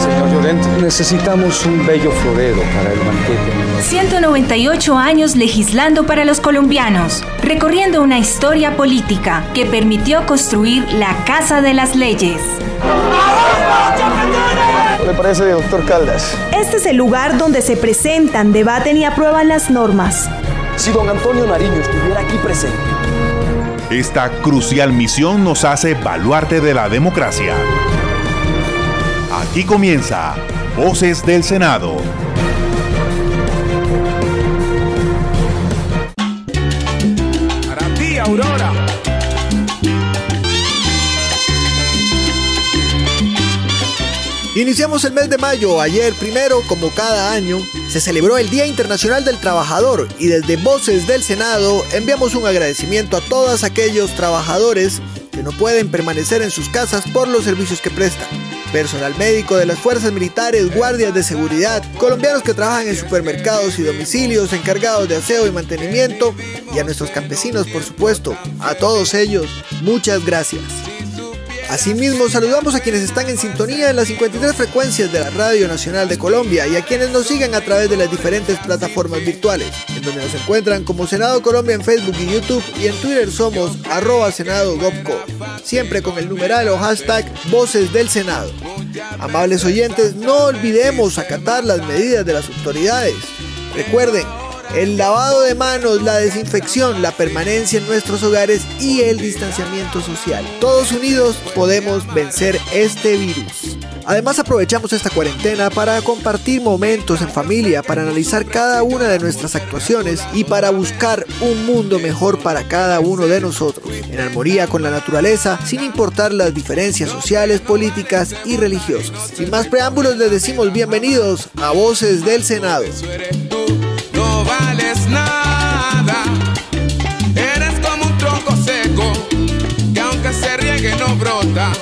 señor Llorente. Necesitamos un bello florero para el banquete. 198 años legislando para los colombianos, recorriendo una historia política que permitió construir la Casa de las Leyes. ¿Qué le parece, doctor Caldas? Este es el lugar donde se presentan, debaten y aprueban las normas. Si don Antonio Nariño estuviera aquí presente. Esta crucial misión nos hace baluarte de la democracia. Aquí comienza Voces del Senado. Para ti, Aurora. Iniciamos el mes de mayo. Ayer primero, como cada año, se celebró el Día Internacional del Trabajador y desde Voces del Senado enviamos un agradecimiento a todos aquellos trabajadores que no pueden permanecer en sus casas por los servicios que prestan. Personal médico de las fuerzas militares, guardias de seguridad, colombianos que trabajan en supermercados y domicilios, encargados de aseo y mantenimiento, y a nuestros campesinos, por supuesto. A todos ellos, muchas gracias. Asimismo, saludamos a quienes están en sintonía en las 53 frecuencias de la Radio Nacional de Colombia y a quienes nos siguen a través de las diferentes plataformas virtuales, en donde nos encuentran como Senado Colombia en Facebook y YouTube y en Twitter somos arroba Senado siempre con el numeral o hashtag Voces del Senado. Amables oyentes, no olvidemos acatar las medidas de las autoridades. Recuerden, el lavado de manos, la desinfección, la permanencia en nuestros hogares y el distanciamiento social. Todos unidos podemos vencer este virus. Además aprovechamos esta cuarentena para compartir momentos en familia, para analizar cada una de nuestras actuaciones y para buscar un mundo mejor para cada uno de nosotros, en armonía con la naturaleza, sin importar las diferencias sociales, políticas y religiosas. Sin más preámbulos les decimos bienvenidos a Voces del Senado nada. Eres como un tronco seco que aunque se riegue no brota.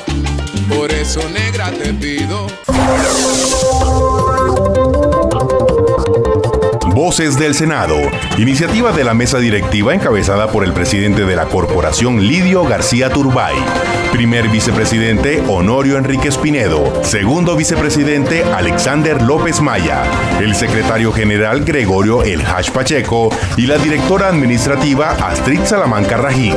Por eso negra te pido. Voces del Senado, iniciativa de la mesa directiva encabezada por el presidente de la corporación Lidio García Turbay, primer vicepresidente Honorio Enrique Espinedo, segundo vicepresidente Alexander López Maya, el secretario general Gregorio El Hash Pacheco. Y la directora administrativa Astrid Salamanca Rajín.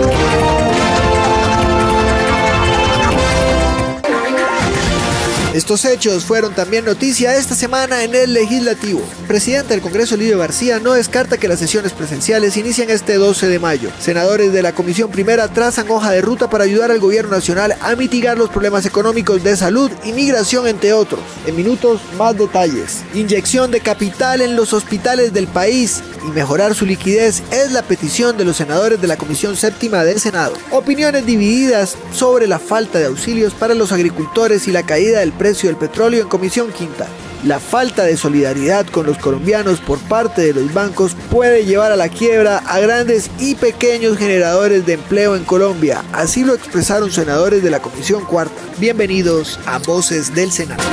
Estos hechos fueron también noticia esta semana en el legislativo. El presidente del Congreso, Lidio García, no descarta que las sesiones presenciales inician este 12 de mayo. Senadores de la Comisión Primera trazan hoja de ruta para ayudar al gobierno nacional a mitigar los problemas económicos de salud y migración, entre otros. En minutos, más detalles. Inyección de capital en los hospitales del país y mejorar su liquidez es la petición de los senadores de la Comisión Séptima del Senado. Opiniones divididas sobre la falta de auxilios para los agricultores y la caída del precio del petróleo en Comisión Quinta. La falta de solidaridad con los colombianos por parte de los bancos puede llevar a la quiebra a grandes y pequeños generadores de empleo en Colombia. Así lo expresaron senadores de la Comisión Cuarta. Bienvenidos a Voces del Senado.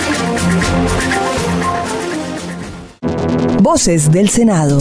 Voces del Senado.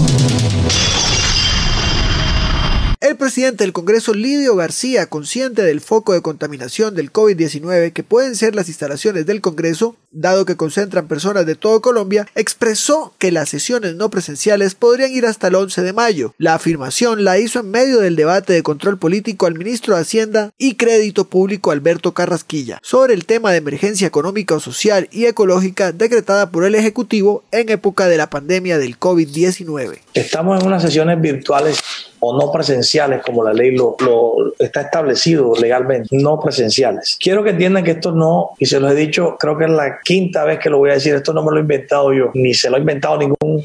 El presidente del Congreso, Lidio García, consciente del foco de contaminación del COVID-19 que pueden ser las instalaciones del Congreso, dado que concentran personas de todo Colombia, expresó que las sesiones no presenciales podrían ir hasta el 11 de mayo. La afirmación la hizo en medio del debate de control político al ministro de Hacienda y Crédito Público Alberto Carrasquilla sobre el tema de emergencia económica, social y ecológica decretada por el Ejecutivo en época de la pandemia del COVID-19. Estamos en unas sesiones virtuales o no presenciales, como la ley lo, está establecido legalmente, no presenciales. Quiero que entiendan que esto no, y se los he dicho, creo que es la quinta vez que lo voy a decir, esto no me lo he inventado yo, ni se lo ha inventado ningún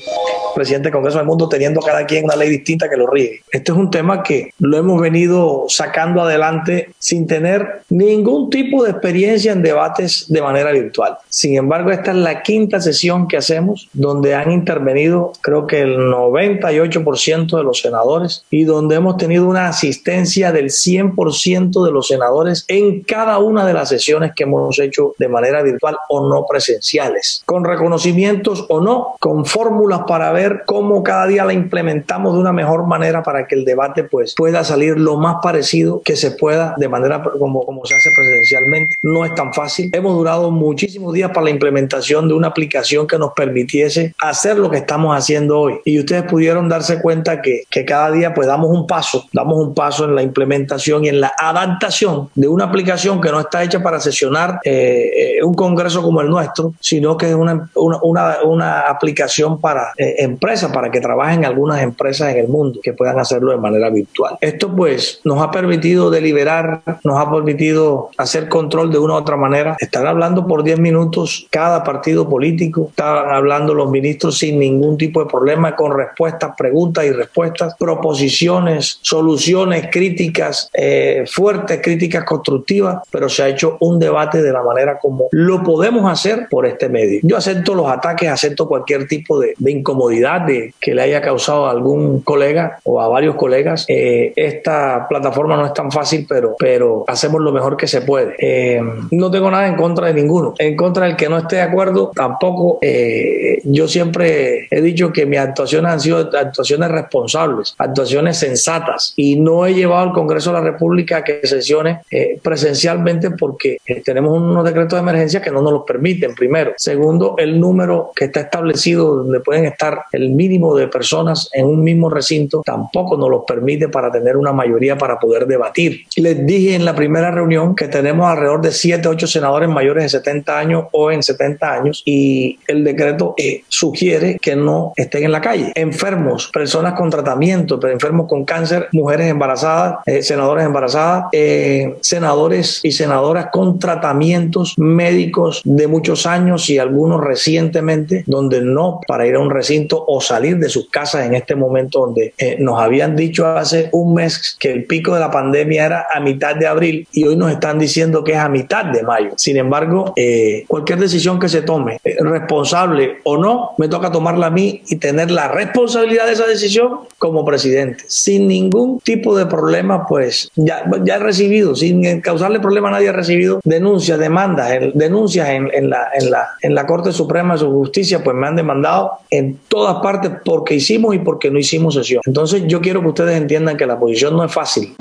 presidente del Congreso del Mundo teniendo cada quien una ley distinta que lo rige. Este es un tema que lo hemos venido sacando adelante sin tener ningún tipo de experiencia en debates de manera virtual. Sin embargo, esta es la quinta sesión que hacemos donde han intervenido creo que el 98% de los senadores y donde hemos tenido una asistencia del 100% de los senadores en cada una de las sesiones que hemos hecho de manera virtual o no presenciales, con reconocimientos o no, con fórmulas para ver cómo cada día la implementamos de una mejor manera para que el debate pues pueda salir lo más parecido que se pueda de manera como, como se hace presidencialmente. No es tan fácil. Hemos durado muchísimos días para la implementación de una aplicación que nos permitiese hacer lo que estamos haciendo hoy. Y ustedes pudieron darse cuenta que, que cada día pues damos un paso, damos un paso en la implementación y en la adaptación de una aplicación que no está hecha para sesionar eh, eh, un congreso como el nuestro, sino que es una, una, una, aplicación para eh, empresas, para que trabajen algunas empresas en el mundo que puedan hacerlo de manera virtual. Esto pues nos ha permitido deliberar, nos ha permitido hacer control de una u otra manera. Están hablando por 10 minutos cada partido político, están hablando los ministros sin ningún tipo de problema, con respuestas, preguntas y respuestas, proposiciones, soluciones, críticas eh, fuertes, críticas constructivas, pero se ha hecho un debate de la manera como lo podemos hacer por este medio. Yo acepto los ataques, acepto cualquier tipo de, incomodidad de que le haya causado a algún colega o a varios colegas. Eh, esta plataforma no es tan fácil, pero, pero hacemos lo mejor que se puede. Eh, no tengo nada en contra de ninguno. En contra del que no esté de acuerdo, tampoco. Eh, yo siempre he dicho que mis actuaciones han sido actuaciones responsables, actuaciones sensatas, y no he llevado al Congreso de la República a que sesione presencialmente porque tenemos unos decretos de emergencia que no nos los permiten, primero. Segundo, el número que está establecido donde pueden estar el mínimo de personas en un mismo recinto tampoco nos los permite para tener una mayoría para poder debatir. Les dije en la primera reunión que tenemos alrededor de 7, 8 senadores mayores de 70 años o en 70 años y el decreto eh, sugiere que no estén en la calle. Enfermos, personas con tratamiento, pero enfermos con cáncer, mujeres embarazadas, eh, senadores embarazadas, eh, senadores y senadoras con tratamientos médicos de muchos años y algunos recientemente, donde no para ir a un recinto o salir de sus casas en este momento donde nos habían dicho hace un mes que el pico de la pandemia era a mitad de abril y hoy nos están diciendo que es a mitad de mayo. Sin embargo, eh, cualquier decisión que se tome, eh, responsable o no, me toca tomarla a mí y tener la responsabilidad de esa decisión como presidente. Sin ningún tipo de problema, pues ya, he recibido, sin causarle problema a nadie, he recibido denuncias, demandas, denuncias en, la, en, la, en la Corte Suprema de Justicia, pues me han demandado en todas partes porque hicimos y porque no hicimos sesión. Entonces yo quiero que ustedes entiendan que la posición no es fácil.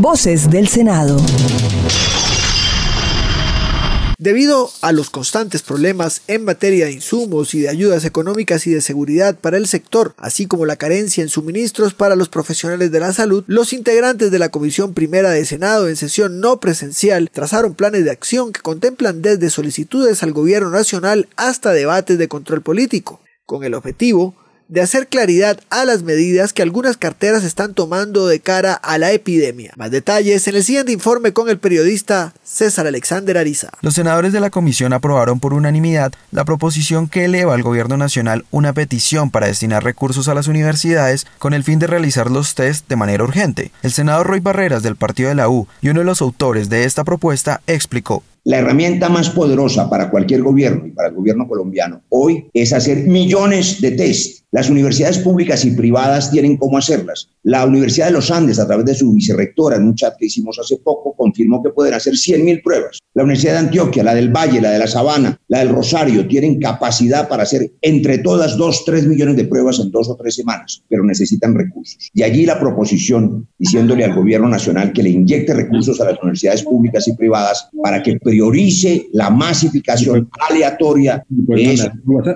Voces del Senado. Debido a los constantes problemas en materia de insumos y de ayudas económicas y de seguridad para el sector, así como la carencia en suministros para los profesionales de la salud, los integrantes de la Comisión Primera de Senado en sesión no presencial trazaron planes de acción que contemplan desde solicitudes al gobierno nacional hasta debates de control político, con el objetivo de hacer claridad a las medidas que algunas carteras están tomando de cara a la epidemia. Más detalles en el siguiente informe con el periodista César Alexander Ariza. Los senadores de la comisión aprobaron por unanimidad la proposición que eleva al gobierno nacional una petición para destinar recursos a las universidades con el fin de realizar los test de manera urgente. El senador Roy Barreras del partido de la U y uno de los autores de esta propuesta explicó la herramienta más poderosa para cualquier gobierno y para el gobierno colombiano hoy es hacer millones de test. Las universidades públicas y privadas tienen cómo hacerlas. La Universidad de los Andes, a través de su vicerrectora, en un chat que hicimos hace poco, confirmó que pueden hacer 100.000 pruebas. La Universidad de Antioquia, la del Valle, la de la Sabana, la del Rosario, tienen capacidad para hacer entre todas 2, 3 millones de pruebas en dos o tres semanas, pero necesitan recursos. Y allí la proposición diciéndole al gobierno nacional que le inyecte recursos a las universidades públicas y privadas para que priorice la masificación aleatoria de eso.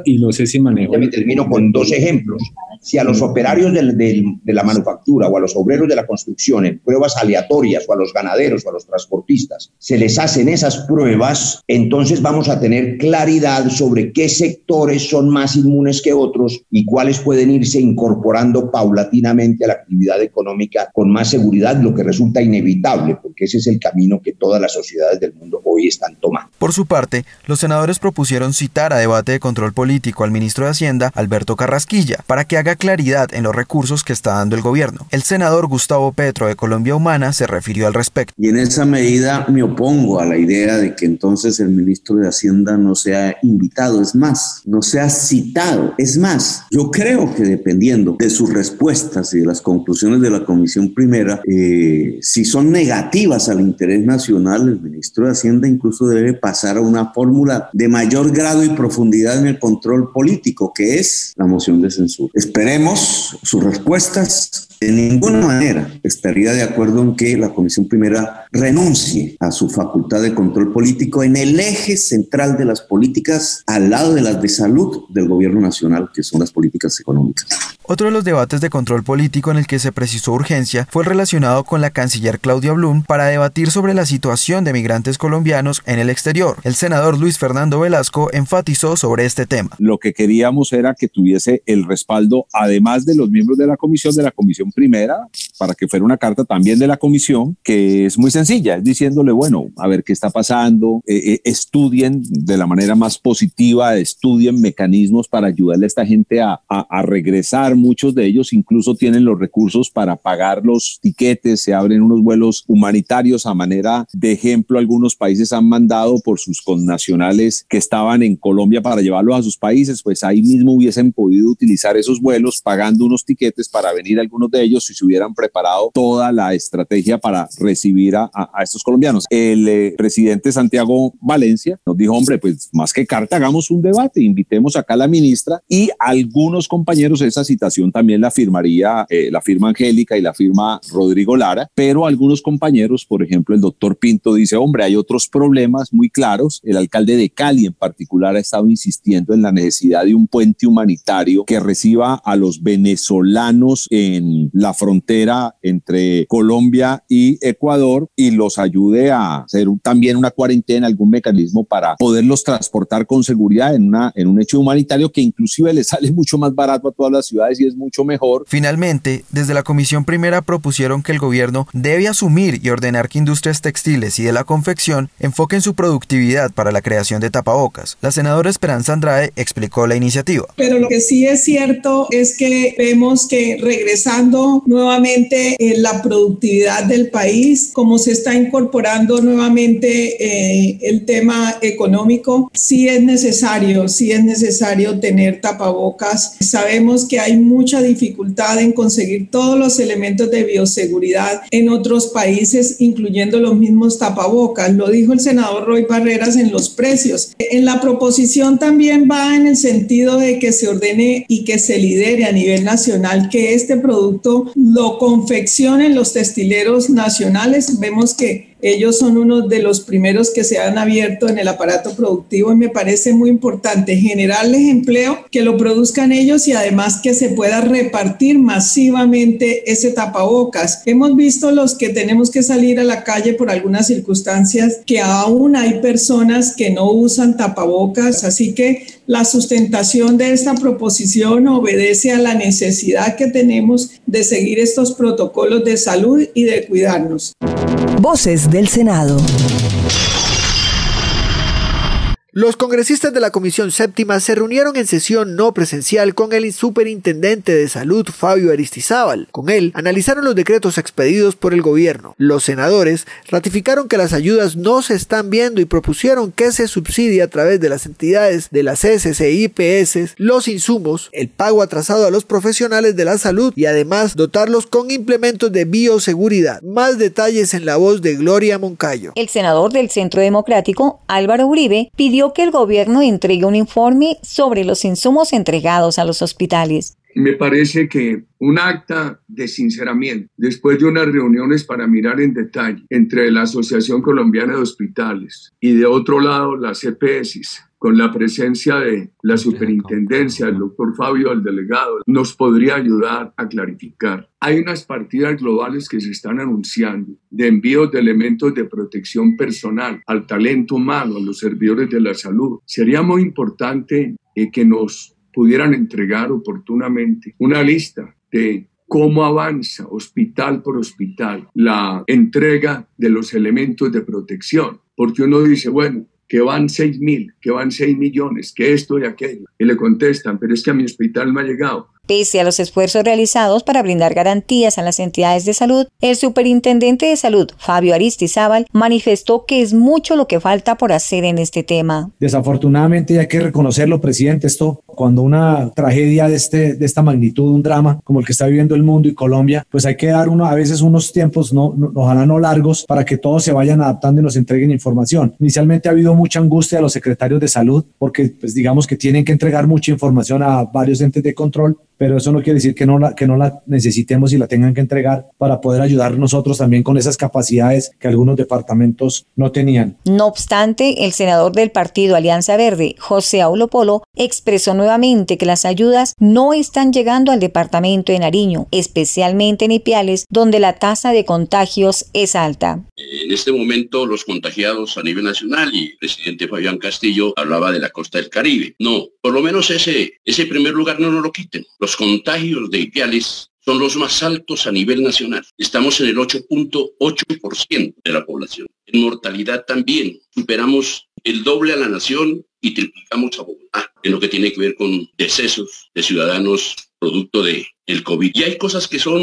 Y no sé si manejo. Ya me termino con dos ejemplos. Si a los operarios de la manufactura o a los obreros de la construcción en pruebas aleatorias o a los ganaderos o a los transportistas se les hacen esas pruebas, entonces vamos a tener claridad sobre qué sectores son más inmunes que otros y cuáles pueden irse incorporando paulatinamente a la actividad económica con más seguridad, lo que resulta inevitable, porque ese es el camino que todas las sociedades del mundo hoy están tomando. Por su parte, los senadores propusieron citar a debate de control político al ministro de Hacienda, Alberto Carrasquilla, para que haga claridad en los recursos que está dando el gobierno. El senador Gustavo Petro de Colombia Humana se refirió al respecto. Y en esa medida me opongo a la idea de que entonces el ministro de Hacienda no sea invitado, es más, no sea citado. Es más, yo creo que dependiendo de sus respuestas y de las conclusiones de la Comisión Primera, eh, si son negativas al interés nacional, el ministro de Hacienda incluso debe pasar a una fórmula de mayor grado y profundidad en el control político, que es la moción de censura. Esperemos sus respuestas de ninguna manera estaría de acuerdo en que la Comisión Primera renuncie a su facultad de control político en el eje central de las políticas al lado de las de salud del gobierno nacional, que son las políticas económicas. Otro de los debates de control político en el que se precisó urgencia fue el relacionado con la canciller Claudia Blum para debatir sobre la situación de migrantes colombianos en el exterior. El senador Luis Fernando Velasco enfatizó sobre este tema. Lo que queríamos era que tuviese el respaldo, además de los miembros de la comisión, de la comisión primera, para que fuera una carta también de la comisión, que es muy sencilla, es diciéndole, bueno, a ver qué está pasando, eh, eh, estudien de la manera más positiva, estudien mecanismos para ayudarle a esta gente a, a regresar muchos de ellos incluso tienen los recursos para pagar los tiquetes, se abren unos vuelos humanitarios a manera de ejemplo. Algunos países han mandado por sus connacionales que estaban en Colombia para llevarlos a sus países, pues ahí mismo hubiesen podido utilizar esos vuelos pagando unos tiquetes para venir algunos de ellos si se hubieran preparado toda la estrategia para recibir a, estos colombianos. El eh, presidente Santiago Valencia nos dijo, hombre, pues más que carta, hagamos un debate, invitemos acá a la ministra y algunos compañeros esa situación también la firmaría, eh, la firma Angélica y la firma Rodrigo Lara, pero algunos compañeros, por ejemplo, el doctor Pinto dice, hombre, hay otros problemas muy claros. El alcalde de Cali en particular ha estado insistiendo en la necesidad de un puente humanitario que reciba a los venezolanos en la frontera entre Colombia y Ecuador y los ayude a hacer también una cuarentena, algún mecanismo para poderlos transportar con seguridad en, una, en un hecho humanitario que inclusive les sale mucho más barato a todas las ciudades y es mucho mejor. Finalmente, desde la Comisión Primera propusieron que el gobierno debe asumir y ordenar que industrias textiles y de la confección enfoquen su productividad para la creación de tapabocas. La senadora Esperanza Andrade explicó la iniciativa. Pero lo que sí es cierto es que vemos que regresando nuevamente en la productividad del país, como se está incorporando nuevamente eh, el tema económico, sí es necesario, sí es necesario tener tapabocas. Sabemos que hay mucha dificultad en conseguir todos los elementos de bioseguridad en otros países, incluyendo los mismos tapabocas. Lo dijo el senador Roy Barreras en los precios. En la proposición también va en el sentido de que se ordene y que se lidere a nivel nacional que este producto lo confeccionen los textileros nacionales. Vemos que ellos son uno de los primeros que se han abierto en el aparato productivo y me parece muy importante generarles empleo, que lo produzcan ellos y además que se pueda repartir masivamente ese tapabocas. Hemos visto los que tenemos que salir a la calle por algunas circunstancias que aún hay personas que no usan tapabocas, así que la sustentación de esta proposición obedece a la necesidad que tenemos de seguir estos protocolos de salud y de cuidarnos. Voces del Senado. Los congresistas de la Comisión Séptima se reunieron en sesión no presencial con el superintendente de salud Fabio Aristizábal. Con él analizaron los decretos expedidos por el gobierno. Los senadores ratificaron que las ayudas no se están viendo y propusieron que se subsidie a través de las entidades de las SS y IPS los insumos, el pago atrasado a los profesionales de la salud y además dotarlos con implementos de bioseguridad. Más detalles en la voz de Gloria Moncayo. El senador del Centro Democrático, Álvaro Uribe, pidió que el gobierno entregue un informe sobre los insumos entregados a los hospitales. Me parece que un acta de sinceramiento después de unas reuniones para mirar en detalle entre la Asociación Colombiana de Hospitales y de otro lado las EPS con la presencia de la superintendencia, el doctor Fabio, el delegado, nos podría ayudar a clarificar. Hay unas partidas globales que se están anunciando de envíos de elementos de protección personal al talento humano, a los servidores de la salud. Sería muy importante eh, que nos pudieran entregar oportunamente una lista de cómo avanza hospital por hospital la entrega de los elementos de protección. Porque uno dice, bueno, que van 6 mil, que van 6 millones, que esto y aquello. Y le contestan, pero es que a mi hospital me ha llegado Pese a los esfuerzos realizados para brindar garantías a las entidades de salud, el superintendente de salud, Fabio Aristizábal, manifestó que es mucho lo que falta por hacer en este tema. Desafortunadamente, hay que reconocerlo, presidente, esto cuando una tragedia de, este, de esta magnitud, un drama como el que está viviendo el mundo y Colombia, pues hay que dar uno, a veces unos tiempos, no, no, ojalá no largos, para que todos se vayan adaptando y nos entreguen información. Inicialmente ha habido mucha angustia de los secretarios de salud porque, pues digamos que tienen que entregar mucha información a varios entes de control, pero eso no quiere decir que no, la, que no la necesitemos y la tengan que entregar para poder ayudar nosotros también con esas capacidades que algunos departamentos no tenían. No obstante, el senador del partido Alianza Verde, José Aulo Polo, expresó nuevamente que las ayudas no están llegando al departamento de Nariño, especialmente en Ipiales, donde la tasa de contagios es alta. En este momento los contagiados a nivel nacional y el presidente Fabián Castillo hablaba de la costa del Caribe. No, por lo menos ese, ese primer lugar no nos lo quiten. Los contagios de Ipiales son los más altos a nivel nacional. Estamos en el 8.8% de la población. En mortalidad también superamos el doble a la nación y triplicamos a Bogotá en lo que tiene que ver con decesos de ciudadanos producto de el COVID. Y hay cosas que son,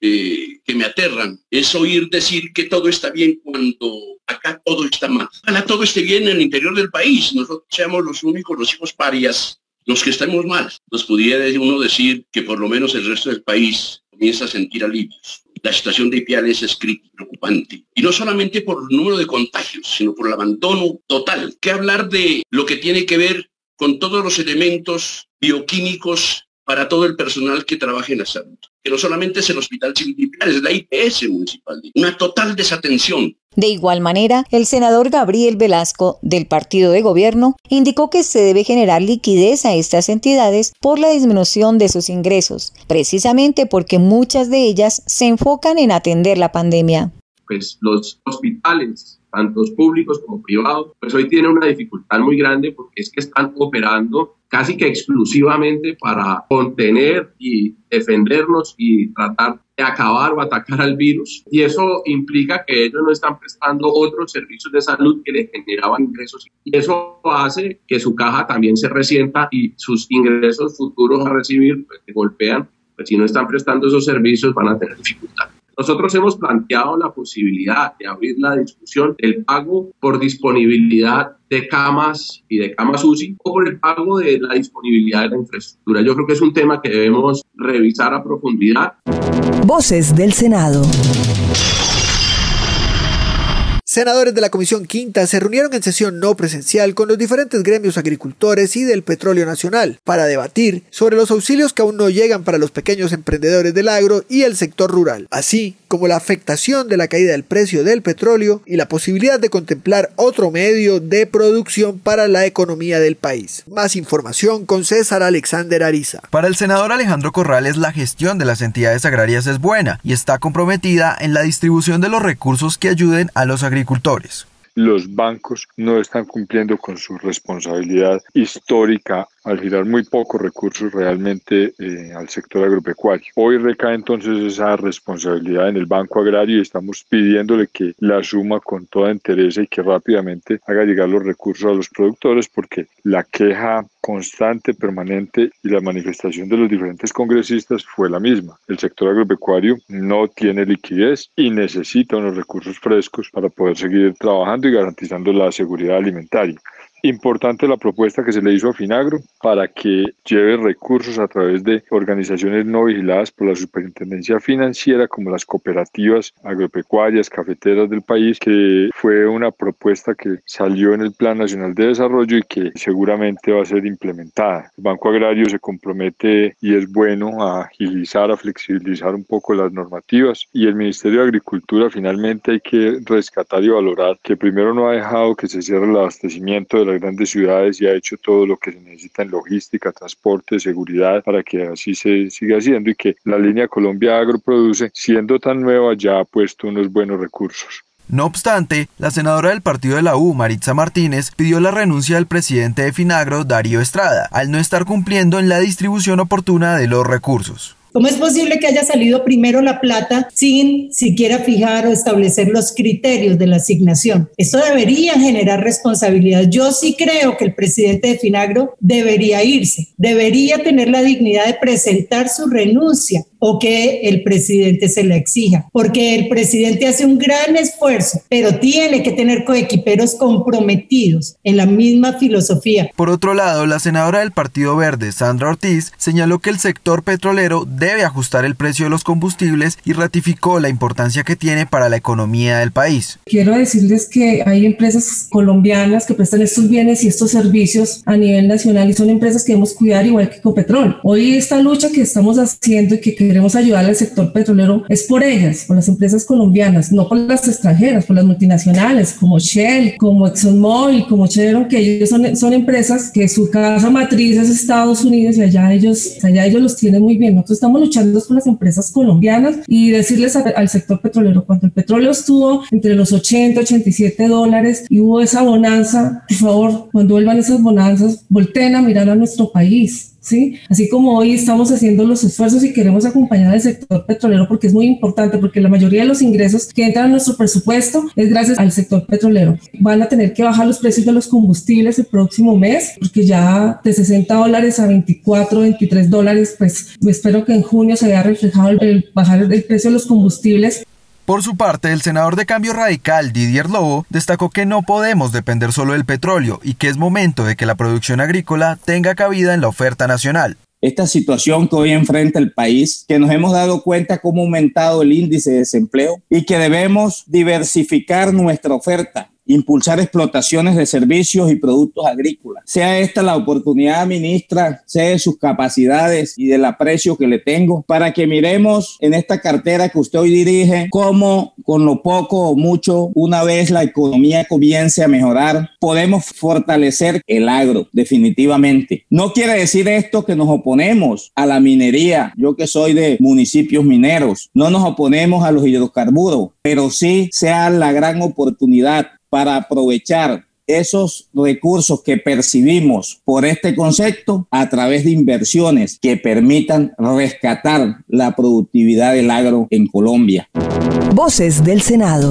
eh, que me aterran. Es oír decir que todo está bien cuando acá todo está mal. Ojalá todo esté bien en el interior del país. Nosotros seamos los únicos, los hijos parias, los que estamos mal. Nos pudiera uno decir que por lo menos el resto del país comienza a sentir alivios. La situación de Ipiales es crítica, preocupante. Y no solamente por el número de contagios, sino por el abandono total. ¿Qué hablar de lo que tiene que ver con todos los elementos bioquímicos para todo el personal que trabaja en la salud. Que no solamente es el Hospital Civil es la IPS municipal. Una total desatención. De igual manera, el senador Gabriel Velasco, del partido de gobierno, indicó que se debe generar liquidez a estas entidades por la disminución de sus ingresos, precisamente porque muchas de ellas se enfocan en atender la pandemia. Pues los hospitales tanto públicos como privados, pues hoy tienen una dificultad muy grande porque es que están operando casi que exclusivamente para contener y defendernos y tratar de acabar o atacar al virus. Y eso implica que ellos no están prestando otros servicios de salud que les generaban ingresos. Y eso hace que su caja también se resienta y sus ingresos futuros a recibir pues, golpean. Pues si no están prestando esos servicios van a tener dificultades. Nosotros hemos planteado la posibilidad de abrir la discusión del pago por disponibilidad de camas y de camas UCI o por el pago de la disponibilidad de la infraestructura. Yo creo que es un tema que debemos revisar a profundidad. Voces del Senado. Senadores de la Comisión Quinta se reunieron en sesión no presencial con los diferentes gremios agricultores y del petróleo nacional para debatir sobre los auxilios que aún no llegan para los pequeños emprendedores del agro y el sector rural, así como la afectación de la caída del precio del petróleo y la posibilidad de contemplar otro medio de producción para la economía del país. Más información con César Alexander Ariza. Para el senador Alejandro Corrales, la gestión de las entidades agrarias es buena y está comprometida en la distribución de los recursos que ayuden a los agricultores Los bancos no están cumpliendo con su responsabilidad histórica al girar muy pocos recursos realmente eh, al sector agropecuario. Hoy recae entonces esa responsabilidad en el Banco Agrario y estamos pidiéndole que la suma con toda entereza y que rápidamente haga llegar los recursos a los productores porque la queja constante, permanente y la manifestación de los diferentes congresistas fue la misma. El sector agropecuario no tiene liquidez y necesita unos recursos frescos para poder seguir trabajando y garantizando la seguridad alimentaria. Importante la propuesta que se le hizo a Finagro para que lleve recursos a través de organizaciones no vigiladas por la Superintendencia Financiera como las cooperativas agropecuarias, cafeteras del país, que fue una propuesta que salió en el Plan Nacional de Desarrollo y que seguramente va a ser implementada. El Banco Agrario se compromete y es bueno a agilizar, a flexibilizar un poco las normativas y el Ministerio de Agricultura finalmente hay que rescatar y valorar que primero no ha dejado que se cierre el abastecimiento de las grandes ciudades y ha hecho todo lo que se necesita en logística, transporte, seguridad, para que así se siga haciendo y que la línea Colombia Agro produce, siendo tan nueva, ya ha puesto unos buenos recursos. No obstante, la senadora del partido de la U, Maritza Martínez, pidió la renuncia del presidente de Finagro, Darío Estrada, al no estar cumpliendo en la distribución oportuna de los recursos. ¿Cómo es posible que haya salido primero la plata sin siquiera fijar o establecer los criterios de la asignación? Esto debería generar responsabilidad. Yo sí creo que el presidente de Finagro debería irse, debería tener la dignidad de presentar su renuncia o que el presidente se la exija, porque el presidente hace un gran esfuerzo, pero tiene que tener coequiperos comprometidos en la misma filosofía. Por otro lado, la senadora del Partido Verde, Sandra Ortiz, señaló que el sector petrolero debe ajustar el precio de los combustibles y ratificó la importancia que tiene para la economía del país. Quiero decirles que hay empresas colombianas que prestan estos bienes y estos servicios a nivel nacional y son empresas que debemos cuidar igual que Ecopetrol. Hoy esta lucha que estamos haciendo y que queremos ayudar al sector petrolero es por ellas, por las empresas colombianas, no por las extranjeras, por las multinacionales como Shell, como ExxonMobil, como Chevron, que ellos son, son empresas que su casa matriz es Estados Unidos y allá ellos, allá ellos los tienen muy bien. Nosotros estamos luchando con las empresas colombianas y decirles al sector petrolero, cuando el petróleo estuvo entre los 80, 87 dólares y hubo esa bonanza, por favor, cuando vuelvan esas bonanzas, volteen a mirar a nuestro país ¿sí? Así como hoy estamos haciendo los esfuerzos y queremos acompañar al sector petrolero porque es muy importante, porque la mayoría de los ingresos que entran a nuestro presupuesto es gracias al sector petrolero. Van a tener que bajar los precios de los combustibles el próximo mes, porque ya de 60 dólares a 24, 23 dólares, pues espero que en junio se haya reflejado el bajar el precio de los combustibles por su parte, el senador de Cambio Radical, Didier Lobo, destacó que no podemos depender solo del petróleo y que es momento de que la producción agrícola tenga cabida en la oferta nacional. Esta situación que hoy enfrenta el país, que nos hemos dado cuenta cómo ha aumentado el índice de desempleo y que debemos diversificar nuestra oferta impulsar explotaciones de servicios y productos agrícolas. Sea esta la oportunidad, ministra, sé de sus capacidades y del aprecio que le tengo, para que miremos en esta cartera que usted hoy dirige cómo con lo poco o mucho, una vez la economía comience a mejorar, podemos fortalecer el agro, definitivamente. No quiere decir esto que nos oponemos a la minería. Yo que soy de municipios mineros, no nos oponemos a los hidrocarburos, pero sí sea la gran oportunidad para aprovechar esos recursos que percibimos por este concepto a través de inversiones que permitan rescatar la productividad del agro en Colombia. Voces del Senado.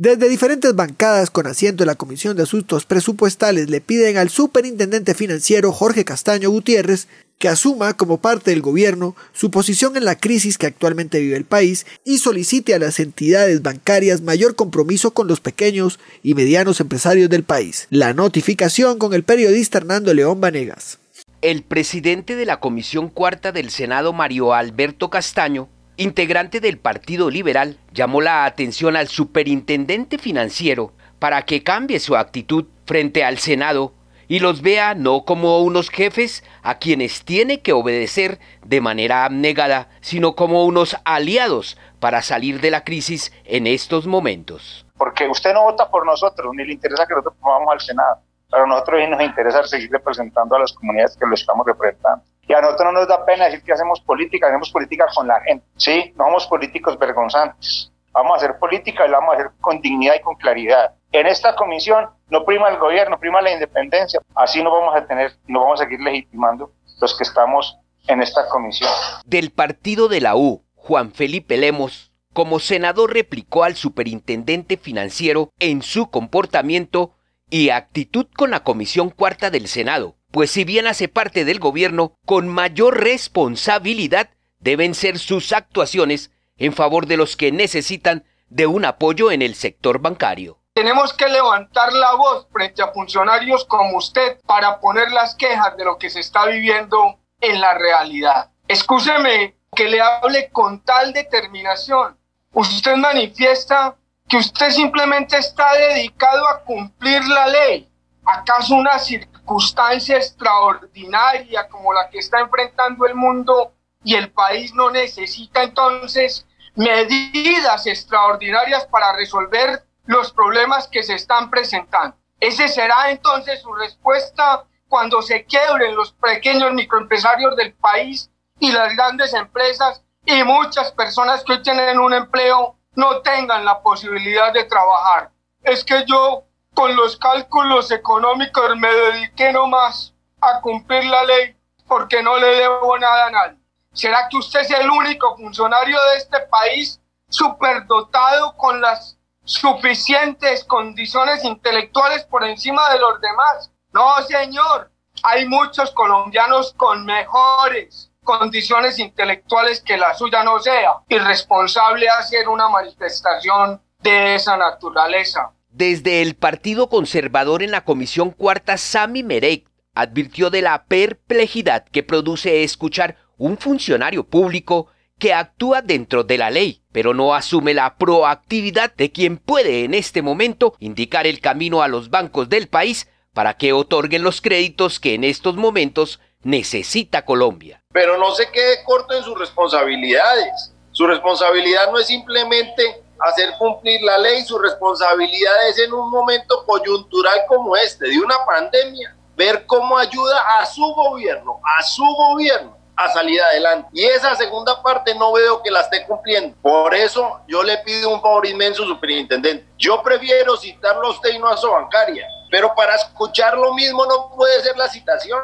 Desde diferentes bancadas con asiento en la Comisión de Asuntos Presupuestales le piden al superintendente financiero Jorge Castaño Gutiérrez que asuma como parte del gobierno su posición en la crisis que actualmente vive el país y solicite a las entidades bancarias mayor compromiso con los pequeños y medianos empresarios del país. La notificación con el periodista Hernando León Vanegas. El presidente de la Comisión Cuarta del Senado, Mario Alberto Castaño, integrante del Partido Liberal, llamó la atención al superintendente financiero para que cambie su actitud frente al Senado y los vea no como unos jefes a quienes tiene que obedecer de manera abnegada, sino como unos aliados para salir de la crisis en estos momentos. Porque usted no vota por nosotros, ni le interesa que nosotros vamos al Senado. Pero a nosotros nos interesa seguir representando a las comunidades que lo estamos representando. Y a nosotros no nos da pena decir que hacemos política, hacemos política con la gente. Sí, no somos políticos vergonzantes. Vamos a hacer política y la vamos a hacer con dignidad y con claridad. En esta comisión no prima el gobierno, prima la independencia. Así no vamos a tener, no vamos a seguir legitimando los que estamos en esta comisión. Del partido de la U, Juan Felipe Lemos, como senador replicó al superintendente financiero en su comportamiento y actitud con la Comisión Cuarta del Senado, pues si bien hace parte del gobierno, con mayor responsabilidad deben ser sus actuaciones en favor de los que necesitan de un apoyo en el sector bancario. Tenemos que levantar la voz frente a funcionarios como usted para poner las quejas de lo que se está viviendo en la realidad. Escúcheme que le hable con tal determinación. Usted manifiesta que usted simplemente está dedicado a cumplir la ley. ¿Acaso una circunstancia extraordinaria como la que está enfrentando el mundo y el país no necesita entonces medidas extraordinarias para resolver los problemas que se están presentando. Ese será entonces su respuesta cuando se quiebren los pequeños microempresarios del país y las grandes empresas y muchas personas que hoy tienen un empleo no tengan la posibilidad de trabajar. Es que yo con los cálculos económicos me dediqué nomás a cumplir la ley porque no le debo nada a nadie. ¿Será que usted es el único funcionario de este país superdotado con las suficientes condiciones intelectuales por encima de los demás? No, señor. Hay muchos colombianos con mejores condiciones intelectuales que la suya no sea irresponsable hacer una manifestación de esa naturaleza. Desde el Partido Conservador en la Comisión Cuarta, Sami Merek advirtió de la perplejidad que produce escuchar un funcionario público que actúa dentro de la ley, pero no asume la proactividad de quien puede en este momento indicar el camino a los bancos del país para que otorguen los créditos que en estos momentos necesita Colombia. Pero no se quede corto en sus responsabilidades. Su responsabilidad no es simplemente hacer cumplir la ley, su responsabilidad es en un momento coyuntural como este, de una pandemia, ver cómo ayuda a su gobierno, a su gobierno a salir adelante. Y esa segunda parte no veo que la esté cumpliendo. Por eso yo le pido un favor inmenso, superintendente. Yo prefiero citarlo a usted y no a su bancaria, pero para escuchar lo mismo no puede ser la citación.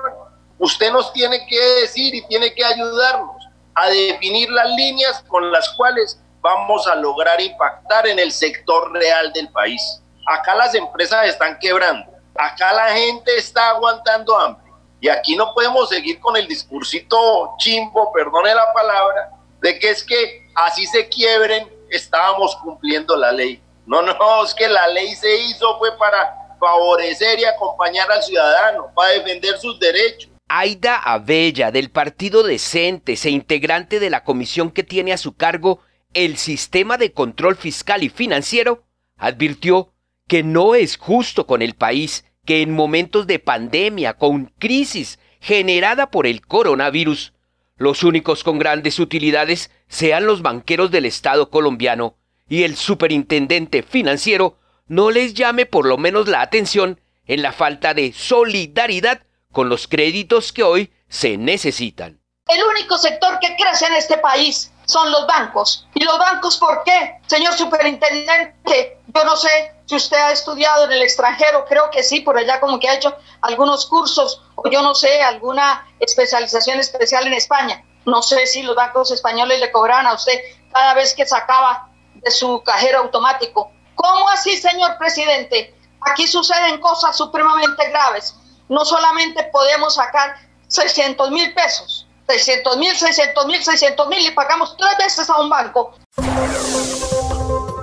Usted nos tiene que decir y tiene que ayudarnos a definir las líneas con las cuales vamos a lograr impactar en el sector real del país. Acá las empresas están quebrando, acá la gente está aguantando hambre y aquí no podemos seguir con el discursito chimbo, perdone la palabra, de que es que así se quiebren, estábamos cumpliendo la ley. No, no, es que la ley se hizo fue para favorecer y acompañar al ciudadano, para defender sus derechos. Aida Abella, del Partido Decentes e integrante de la comisión que tiene a su cargo el sistema de control fiscal y financiero, advirtió que no es justo con el país que en momentos de pandemia con crisis generada por el coronavirus, los únicos con grandes utilidades sean los banqueros del Estado colombiano y el superintendente financiero no les llame por lo menos la atención en la falta de solidaridad con los créditos que hoy se necesitan. El único sector que crece en este país son los bancos. ¿Y los bancos por qué? Señor superintendente, yo no sé si usted ha estudiado en el extranjero, creo que sí, por allá como que ha hecho algunos cursos o yo no sé, alguna especialización especial en España. No sé si los bancos españoles le cobraban a usted cada vez que sacaba de su cajero automático. ¿Cómo así, señor presidente? Aquí suceden cosas supremamente graves. No solamente podemos sacar 600 mil pesos, 600 mil, 600 mil, 600 mil y pagamos tres veces a un banco.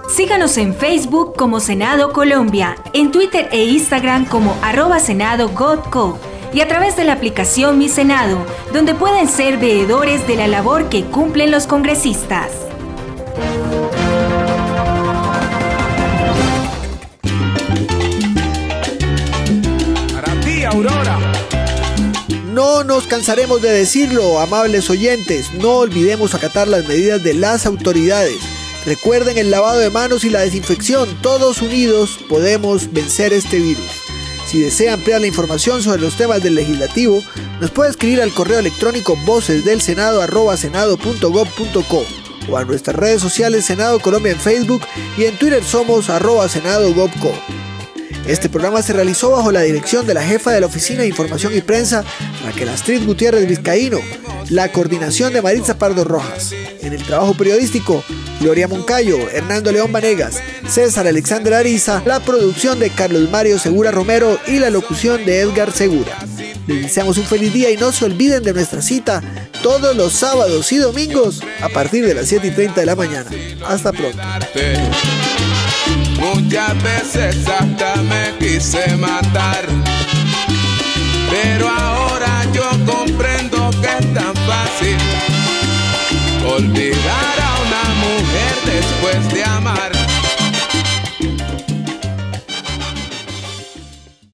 Síganos en Facebook como Senado Colombia, en Twitter e Instagram como arroba Senado y a través de la aplicación Mi Senado, donde pueden ser veedores de la labor que cumplen los congresistas. Para ti, Aurora. No nos cansaremos de decirlo, amables oyentes, no olvidemos acatar las medidas de las autoridades. Recuerden el lavado de manos y la desinfección. Todos unidos podemos vencer este virus. Si desea ampliar la información sobre los temas del legislativo, nos puede escribir al correo electrónico vocesdelsenado.senado.gov.co o a nuestras redes sociales Senado Colombia en Facebook y en Twitter somos arroba. Este programa se realizó bajo la dirección de la jefa de la Oficina de Información y Prensa, Raquel Astrid Gutiérrez Vizcaíno, la coordinación de Maritza Pardo Rojas. En el trabajo periodístico, Gloria Moncayo, Hernando León Vanegas, César Alexander Ariza, la producción de Carlos Mario Segura Romero y la locución de Edgar Segura. Les deseamos un feliz día y no se olviden de nuestra cita todos los sábados y domingos a partir de las 7 y 30 de la mañana. Hasta pronto. Muchas veces hasta me quise matar. Pero ahora yo comprendo que es tan fácil olvidar a una mujer después de amar.